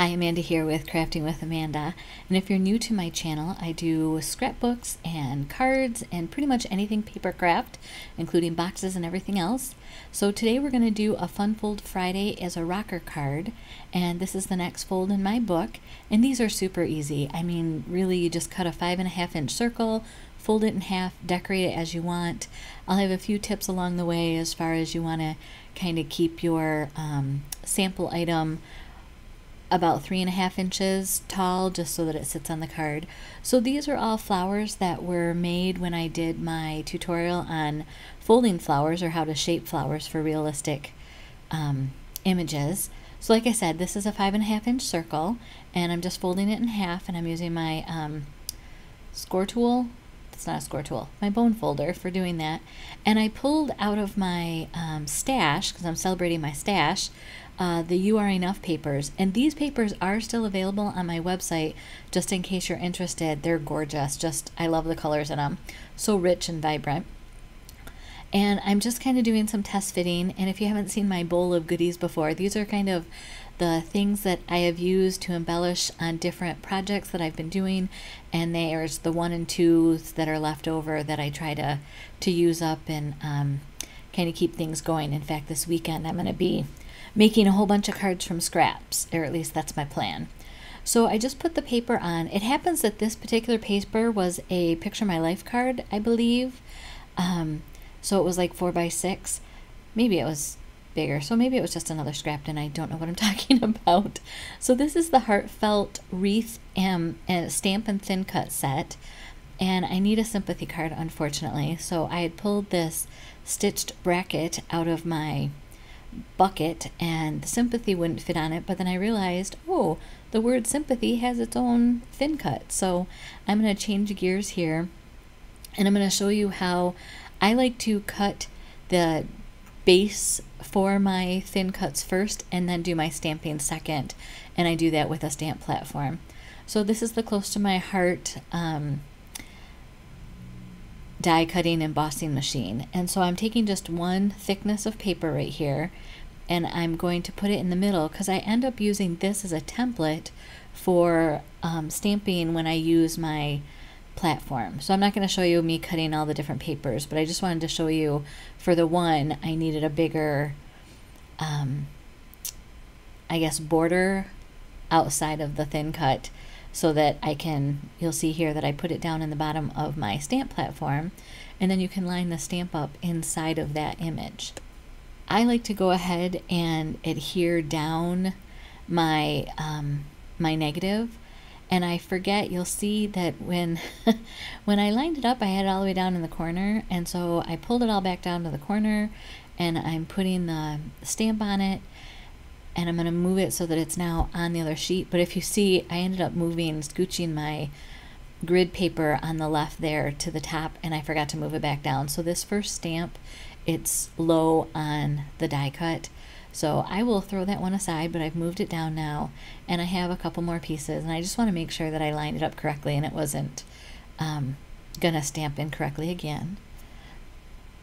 Hi, Amanda here with Crafting with Amanda. And if you're new to my channel, I do scrapbooks and cards and pretty much anything paper craft, including boxes and everything else. So today we're going to do a Fun Fold Friday as a rocker card. And this is the next fold in my book. And these are super easy. I mean, really, you just cut a five and a half inch circle, fold it in half, decorate it as you want. I'll have a few tips along the way as far as you want to kind of keep your um, sample item about three and a half inches tall just so that it sits on the card. So these are all flowers that were made when I did my tutorial on folding flowers or how to shape flowers for realistic um, images. So like I said, this is a five and a half inch circle and I'm just folding it in half and I'm using my um, score tool. It's not a score tool, my bone folder for doing that. And I pulled out of my um, stash, because I'm celebrating my stash, uh, the You Are Enough papers. And these papers are still available on my website, just in case you're interested. They're gorgeous. Just, I love the colors in them. So rich and vibrant. And I'm just kind of doing some test fitting. And if you haven't seen my bowl of goodies before, these are kind of the things that I have used to embellish on different projects that I've been doing. And there's the one and twos that are left over that I try to, to use up and um, kind of keep things going. In fact, this weekend I'm going to be making a whole bunch of cards from scraps, or at least that's my plan. So I just put the paper on. It happens that this particular paper was a Picture My Life card, I believe. Um, so it was like four by six. Maybe it was bigger. So maybe it was just another scrap and I don't know what I'm talking about. So this is the Heartfelt Wreath um, Stamp and Thin Cut set. And I need a sympathy card, unfortunately. So I had pulled this stitched bracket out of my bucket and the sympathy wouldn't fit on it, but then I realized, oh, the word sympathy has its own thin cut. So I'm going to change gears here and I'm going to show you how I like to cut the base for my thin cuts first and then do my stamping second. And I do that with a stamp platform. So this is the close to my heart um, die cutting embossing machine. And so I'm taking just one thickness of paper right here and I'm going to put it in the middle because I end up using this as a template for um, stamping when I use my platform. So I'm not going to show you me cutting all the different papers, but I just wanted to show you for the one I needed a bigger, um, I guess, border outside of the thin cut so that I can, you'll see here that I put it down in the bottom of my stamp platform and then you can line the stamp up inside of that image. I like to go ahead and adhere down my, um, my negative and I forget you'll see that when when I lined it up I had it all the way down in the corner and so I pulled it all back down to the corner and I'm putting the stamp on it and I'm going to move it so that it's now on the other sheet. But if you see, I ended up moving, scooching my grid paper on the left there to the top and I forgot to move it back down. So this first stamp, it's low on the die cut. So I will throw that one aside, but I've moved it down now and I have a couple more pieces and I just want to make sure that I lined it up correctly and it wasn't um, gonna stamp incorrectly again.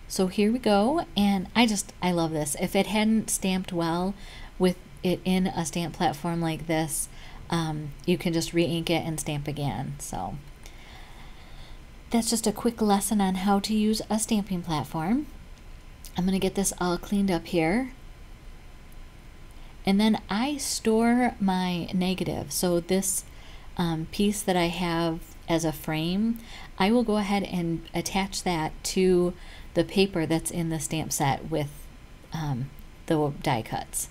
So here we go and I just, I love this. If it hadn't stamped well, with it in a stamp platform like this, um, you can just re-ink it and stamp again. So that's just a quick lesson on how to use a stamping platform. I'm going to get this all cleaned up here. And then I store my negative. So this um, piece that I have as a frame, I will go ahead and attach that to the paper that's in the stamp set with um, the die cuts.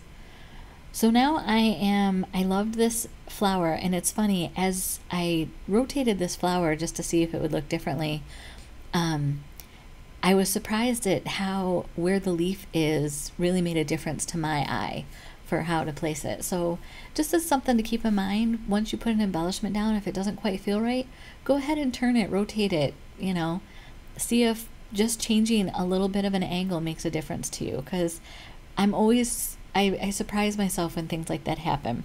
So now I am, I loved this flower and it's funny, as I rotated this flower just to see if it would look differently, um, I was surprised at how where the leaf is really made a difference to my eye for how to place it. So just as something to keep in mind, once you put an embellishment down, if it doesn't quite feel right, go ahead and turn it, rotate it, you know, see if just changing a little bit of an angle makes a difference to you because I'm always I, I surprise myself when things like that happen.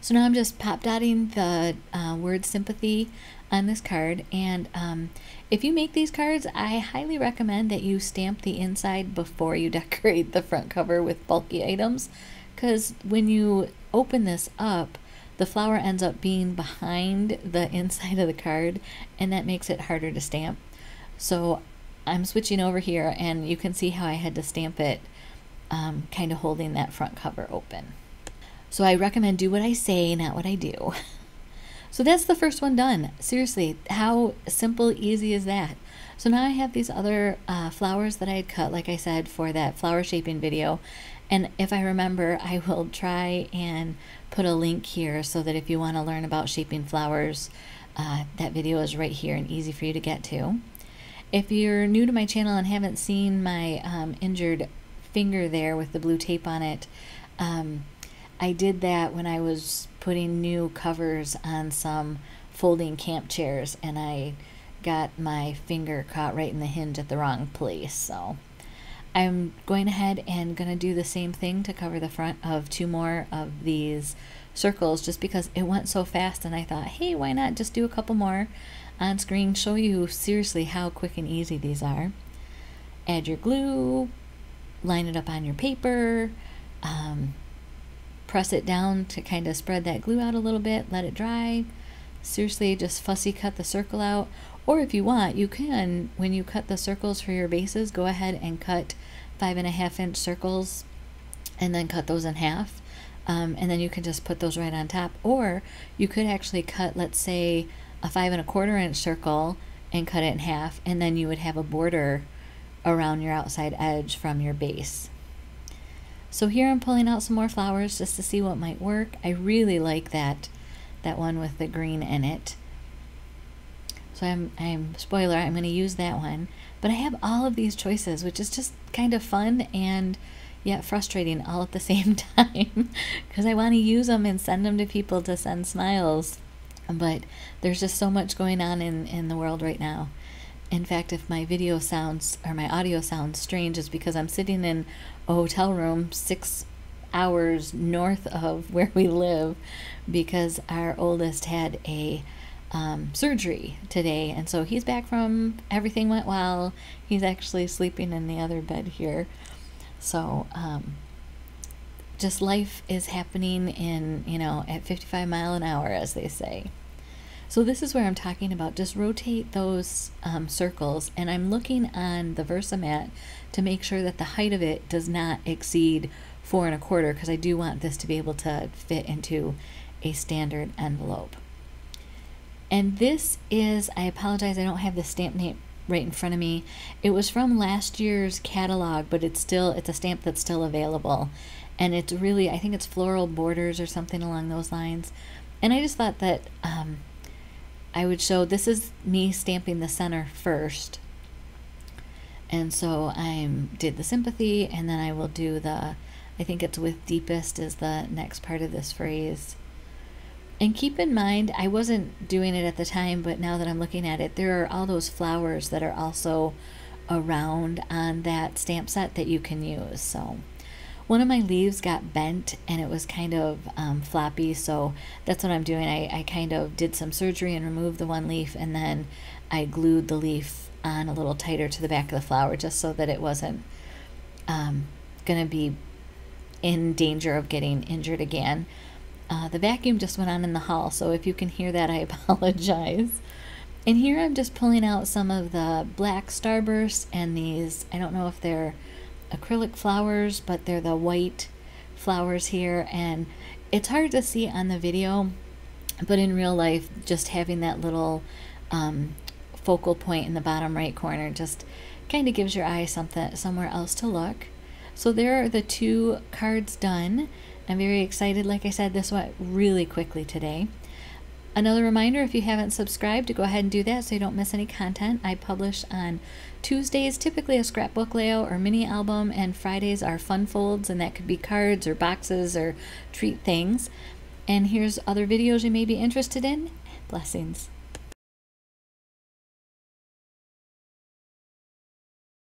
So now I'm just pop dotting the uh, word sympathy on this card. And um, if you make these cards, I highly recommend that you stamp the inside before you decorate the front cover with bulky items. Because when you open this up, the flower ends up being behind the inside of the card, and that makes it harder to stamp. So I'm switching over here, and you can see how I had to stamp it um, kind of holding that front cover open. So I recommend do what I say, not what I do. So that's the first one done. Seriously, how simple, easy is that? So now I have these other uh, flowers that I had cut, like I said, for that flower shaping video. And if I remember, I will try and put a link here so that if you want to learn about shaping flowers, uh, that video is right here and easy for you to get to. If you're new to my channel and haven't seen my um, injured finger there with the blue tape on it, um, I did that when I was putting new covers on some folding camp chairs and I got my finger caught right in the hinge at the wrong place. So I'm going ahead and going to do the same thing to cover the front of two more of these circles just because it went so fast and I thought, hey, why not just do a couple more on screen, show you seriously how quick and easy these are. Add your glue, line it up on your paper, um, press it down to kind of spread that glue out a little bit, let it dry. Seriously, just fussy cut the circle out. Or if you want, you can, when you cut the circles for your bases, go ahead and cut five and a half inch circles and then cut those in half. Um, and then you can just put those right on top. Or you could actually cut, let's say, a five and a quarter inch circle and cut it in half, and then you would have a border around your outside edge from your base. So here I'm pulling out some more flowers just to see what might work. I really like that that one with the green in it. So I'm, I'm spoiler, I'm going to use that one. But I have all of these choices, which is just kind of fun and yet frustrating all at the same time because I want to use them and send them to people to send smiles. But there's just so much going on in, in the world right now. In fact, if my video sounds or my audio sounds strange, it's because I'm sitting in a hotel room six hours north of where we live because our oldest had a um, surgery today. And so he's back from everything went well. He's actually sleeping in the other bed here. So, um, just life is happening in, you know, at 55 mile an hour, as they say. So this is where I'm talking about. Just rotate those um, circles and I'm looking on the Versamat to make sure that the height of it does not exceed four and a quarter because I do want this to be able to fit into a standard envelope. And this is, I apologize, I don't have the stamp name right in front of me. It was from last year's catalog, but it's still, it's a stamp that's still available. And it's really, I think it's floral borders or something along those lines. And I just thought that um, I would show this is me stamping the center first. And so I did the sympathy and then I will do the, I think it's with deepest is the next part of this phrase. And keep in mind, I wasn't doing it at the time, but now that I'm looking at it, there are all those flowers that are also around on that stamp set that you can use. So one of my leaves got bent and it was kind of um, floppy so that's what I'm doing. I, I kind of did some surgery and removed the one leaf and then I glued the leaf on a little tighter to the back of the flower just so that it wasn't um, gonna be in danger of getting injured again. Uh, the vacuum just went on in the hall so if you can hear that I apologize. And here I'm just pulling out some of the black starbursts and these I don't know if they're acrylic flowers, but they're the white flowers here. And it's hard to see on the video, but in real life, just having that little um, focal point in the bottom right corner just kind of gives your eye something somewhere else to look. So there are the two cards done. I'm very excited. Like I said, this went really quickly today. Another reminder if you haven't subscribed to go ahead and do that so you don't miss any content. I publish on Tuesdays, typically a scrapbook layout or mini album, and Fridays are fun folds, and that could be cards or boxes or treat things. And here's other videos you may be interested in. Blessings.